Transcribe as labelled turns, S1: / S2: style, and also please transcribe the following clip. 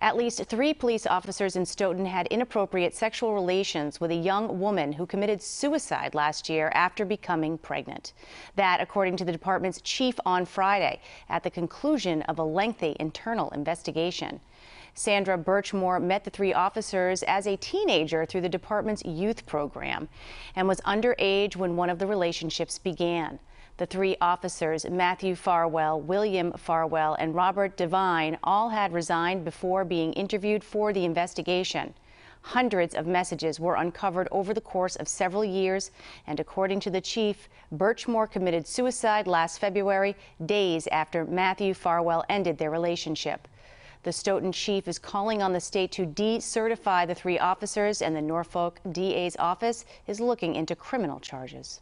S1: At least three police officers in Stoughton had inappropriate sexual relations with a young woman who committed suicide last year after becoming pregnant. That, according to the department's chief on Friday, at the conclusion of a lengthy internal investigation. Sandra Birchmore met the three officers as a teenager through the department's youth program and was underage when one of the relationships began. The three officers, Matthew Farwell, William Farwell, and Robert Devine, all had resigned before being interviewed for the investigation. Hundreds of messages were uncovered over the course of several years, and according to the chief, Birchmore committed suicide last February, days after Matthew Farwell ended their relationship. The Stoughton chief is calling on the state to decertify the three officers, and the Norfolk DA's office is looking into criminal charges.